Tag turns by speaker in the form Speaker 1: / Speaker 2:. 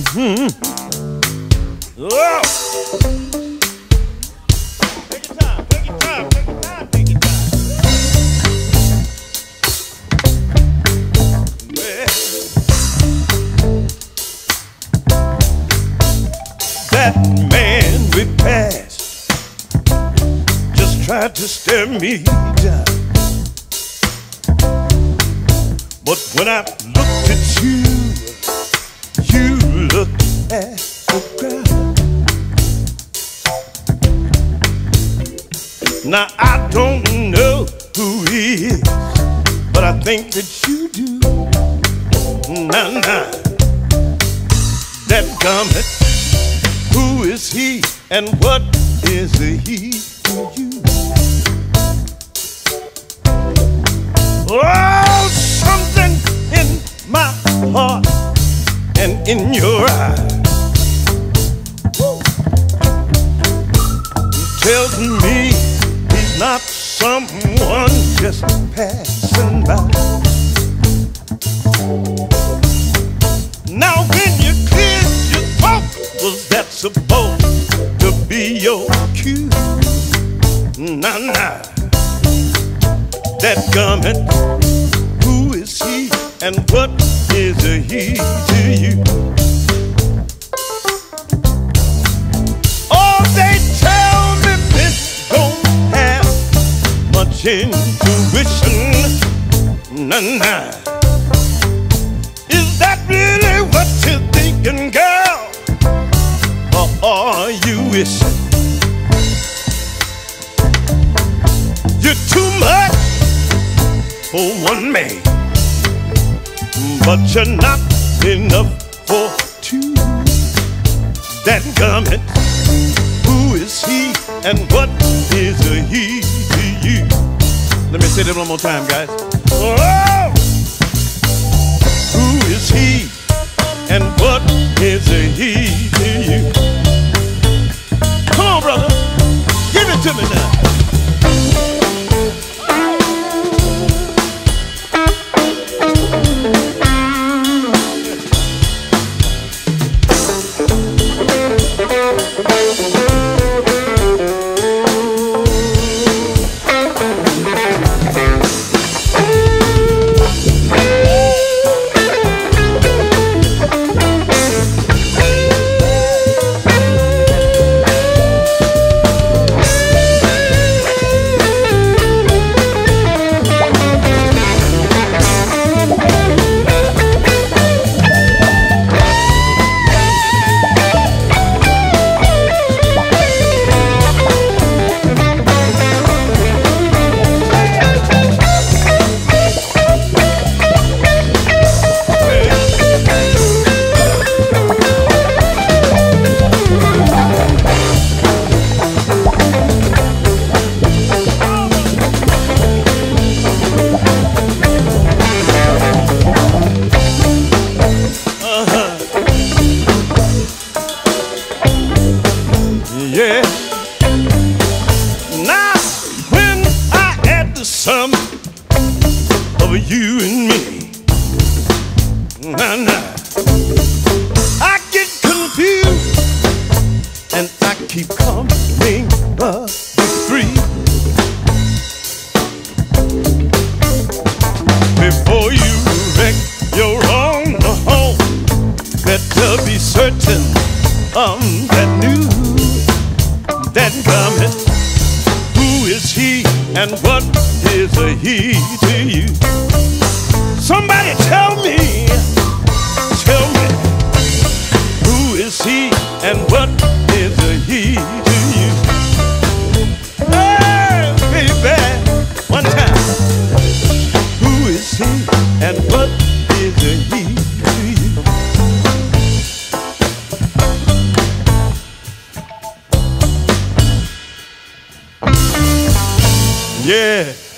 Speaker 1: Mm-hmm. Oh. Tried to stare me down. But when I looked Now I don't know who he is, but I think that you do. Nah, nah. That gummit, who is he and what is he to you? Oh, something in my heart and in your eyes tells me he's not someone just passing by. Now, when you cleared your throat, was that supposed to be your cue? Nah, nah. That gummit, who is he and what is he to you? Intuition. Nah, nah. Is that really what you're thinking, girl? Or are you wishing? You're too much for one man, but you're not enough for two. That gummit, who is he Let me say that one more time, guys. Oh, who is he and what is he to you? Come on, brother, give it to me now. Of you and me, nah, nah, I get confused and I keep coming up with three. Before you wreck your own home, better be certain um is he and what is a he to you? Somebody tell me, tell me, who is he and what is a he Yeah.